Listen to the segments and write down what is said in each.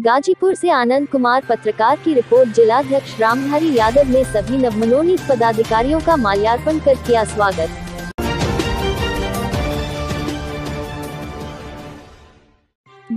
गाजीपुर से आनंद कुमार पत्रकार की रिपोर्ट, जिलाध्यक्ष रामधारी यादव ने सभी नवमनोनीत पदाधिकारियों का माल्यार्पण कर किया स्वागत।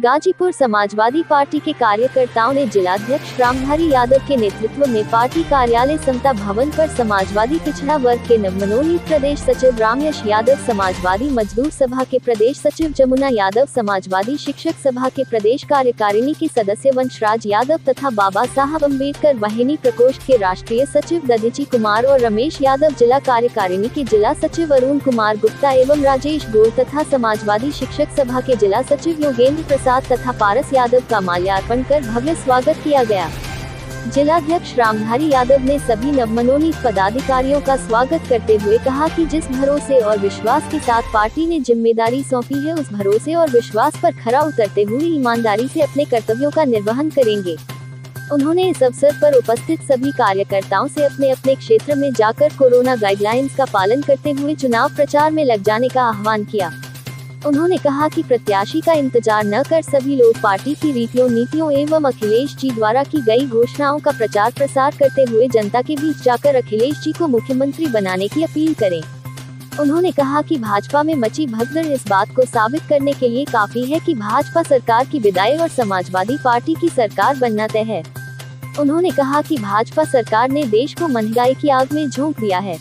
गाजीपुर समाजवादी पार्टी के कार्यकर्ताओं ने जिलाध्यक्ष रामधारी यादव के नेतृत्व में पार्टी कार्यालय समता भवन पर समाजवादी पिछड़ा वर्ग के नवमनोनीत प्रदेश सचिव रामयश यादव, समाजवादी मजदूर सभा के प्रदेश सचिव जमुना यादव, समाजवादी शिक्षक सभा के प्रदेश कार्यकारिणी के सदस्य वंशराज यादव तथा बाबा साहब अंबेडकर वाहिनी प्रकोष्ठ के राष्ट्रीय सचिव ददीची कुमार और रमेश यादव जिला कार्यकारिणी के जिला सचिव अरुण कुमार गुप्ता एवं राजेश गोल तथा समाजवादी शिक्षक सभा के जिला सचिव योगेंद्र प्रसाद तथा पारस यादव का माल्यार्पण कर भव्य स्वागत किया गया। जिलाध्यक्ष रामधारी यादव ने सभी नवमनोनीत पदाधिकारियों का स्वागत करते हुए कहा कि जिस भरोसे और विश्वास के साथ पार्टी ने ज़िम्मेदारी सौंपी है, उस भरोसे और विश्वास पर खरा उतरते हुए ईमानदारी से अपने कर्तव्यों का निर्वहन करेंगे। उन्होंने इस अवसर पर उपस्थित सभी कार्यकर्ताओं से अपने अपने क्षेत्र में जाकर कोरोना गाइडलाइंस का पालन करते हुए चुनाव प्रचार में लग जाने का आह्वान किया। उन्होंने कहा कि प्रत्याशी का इंतज़ार न कर सभी लोग पार्टी की रीतियों, नीतियों एवं अखिलेश जी द्वारा की गई घोषणाओं का प्रचार प्रसार करते हुए जनता के बीच जाकर अखिलेश जी को मुख्यमंत्री बनाने की अपील करें। उन्होंने कहा कि भाजपा में मची भगदड़ इस बात को साबित करने के लिए काफ़ी है कि भाजपा सरकार की विदाई और समाजवादी पार्टी की सरकार बनना तय है। उन्होंने कहा कि भाजपा सरकार ने देश को महँगाई की आग में झोंक दिया है।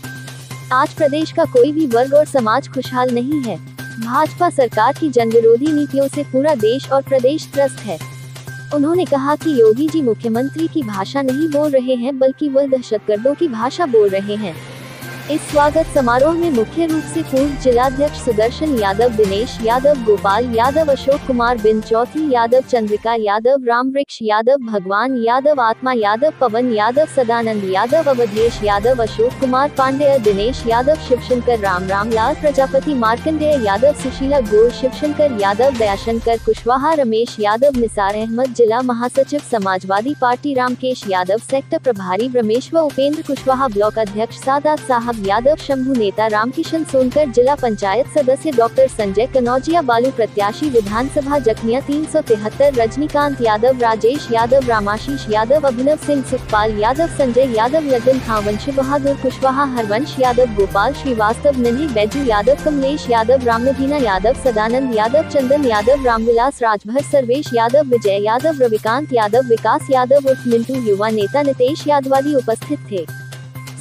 आज प्रदेश का कोई भी वर्ग और समाज खुशहाल नहीं है। भाजपा सरकार की जन विरोधी नीतियों से पूरा देश और प्रदेश त्रस्त है। उन्होंने कहा कि योगी जी मुख्यमंत्री की भाषा नहीं बोल रहे हैं, बल्कि वह दहशतगर्दों की भाषा बोल रहे हैं। इस स्वागत समारोह में मुख्य रूप से पूर्व जिलाध्यक्ष सुदर्शन यादव, दिनेश यादव, गोपाल यादव, अशोक कुमार बिन चौथी यादव, चंद्रिका यादव राम वृक्ष यादव, भगवान यादव, आत्मा यादव, पवन यादव, सदानंद यादव, अवधेश यादव, अशोक कुमार पांडेय दिनेश यादव, शिवशंकर राम, रामलाल, प्रजापति मार्कंडेय यादव, सुशीला गोल शिवशंकर यादव, दयाशंकर कुशवाहा, रमेश यादव, निसार अहमद, जिला महासचिव, समाजवादी पार्टी, रामकेश यादव, सेक्टर प्रभारी रमेश व उपेंद्र कुशवाहा, ब्लॉक अध्यक्ष, सादात साहब यादव शंभू नेता रामकिशन सोनकर, जिला पंचायत सदस्य डॉक्टर संजय कनौजिया, बालू प्रत्याशी विधानसभा जखनिया तीन सौ तिहत्तर, रजनीकांत यादव, राजेश यादव, रामाशीष यादव, अभिनव सिंह सुखपाल यादव, संजय यादव लगन खां वंशी बहादुर कुशवाहा, हरवंश यादव, गोपाल श्रीवास्तव नन्ही बैजू यादव, कमलेश यादव रामनदीना यादव, सदानंद यादव, चंदन यादव, रामविलास राजभर, सर्वेश यादव, विजय यादव, रविकांत यादव, विकास यादव उर्फ़ मिंटू युवा नेता नितेश यादवादी उपस्थित थे।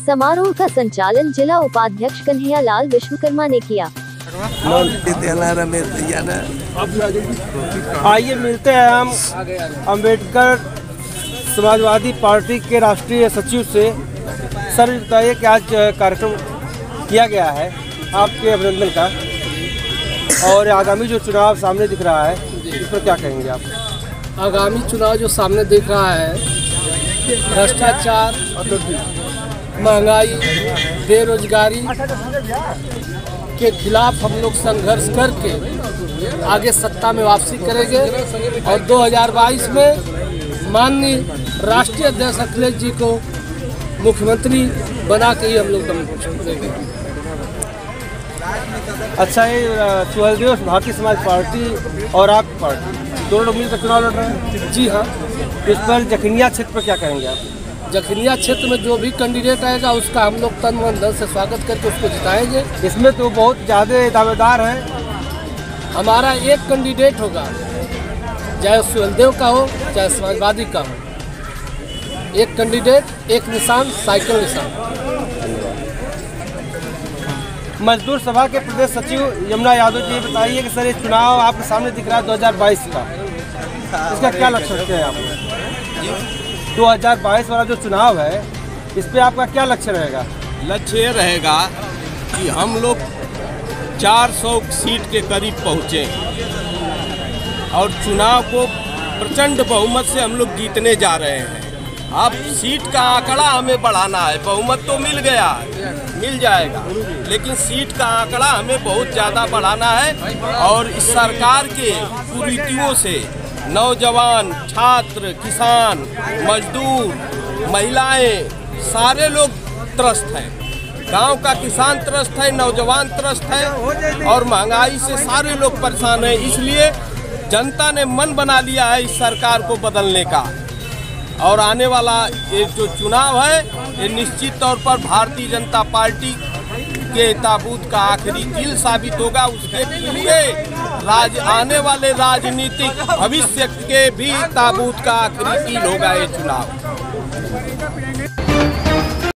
समारोह का संचालन जिला उपाध्यक्ष कन्हैया लाल विश्वकर्मा ने किया। आइए मिलते हैं हम अंबेडकर समाजवादी पार्टी के राष्ट्रीय सचिव से। सर बताइए कि आज कार्यक्रम किया गया है? आपके अभिनंदन का। और आगामी जो चुनाव सामने दिख रहा है इस पर क्या कहेंगे आप? आगामी चुनाव जो सामने दिख रहा है भ्रष्टाचार महँगाई बेरोजगारी के खिलाफ हम लोग संघर्ष करके आगे सत्ता में वापसी करेंगे। और 2022 में माननीय राष्ट्रीय अध्यक्ष अखिलेश जी को मुख्यमंत्री बना के ही हम लोग दम देंगे। अच्छा ये सुहलदेव भारतीय समाज पार्टी और आप पार्टी दोनों लोग मिलकर चुनाव लड़ रहे हैं? जी हाँ। इस पर जखनिया क्षेत्र पर क्या कहेंगे आप? जखनिया क्षेत्र में जो भी कैंडिडेट आएगा उसका हम लोग तन मन धन से स्वागत करके उसको जिताएँगे। इसमें तो बहुत ज़्यादा दावेदार हैं। हमारा एक कैंडिडेट होगा चाहे सुहलदेव का हो चाहे समाजवादी का हो। एक कैंडिडेट एक निशान साइकिल निशान। मजदूर सभा के प्रदेश सचिव यमुना यादव जी बताइए कि सर ये चुनाव आपके सामने दिख रहा है 2022 का। इसका क्या लक्ष्य रखते हैं आप? 2022 वाला जो चुनाव है, इस पे आपका क्या लक्ष्य रहेगा? लक्ष्य ये रहेगा कि हम लोग 400 सीट के करीब पहुँचे और चुनाव को प्रचंड बहुमत से हम लोग जीतने जा रहे हैं। अब सीट का आंकड़ा हमें बढ़ाना है, बहुमत तो मिल गया, मिल जाएगा, लेकिन सीट का आंकड़ा हमें बहुत ज़्यादा बढ़ाना है और इस सरकार के कुरीतियों से नौजवान, छात्र, किसान, मजदूर, महिलाएँ, सारे लोग त्रस्त हैं। गाँव का किसान त्रस्त है, नौजवान त्रस्त है और महँगाई से सारे लोग परेशान हैं। इसलिए जनता ने मन बना लिया है इस सरकार को बदलने का। और आने वाला ये जो चुनाव है, ये निश्चित तौर पर भारतीय जनता पार्टी के ताबूत का आखिरी दिल साबित होगा, उसके पूरे राज, आने वाले राजनीतिक भविष्य के भी ताबूत का आखिरी दिल होगा ये चुनाव।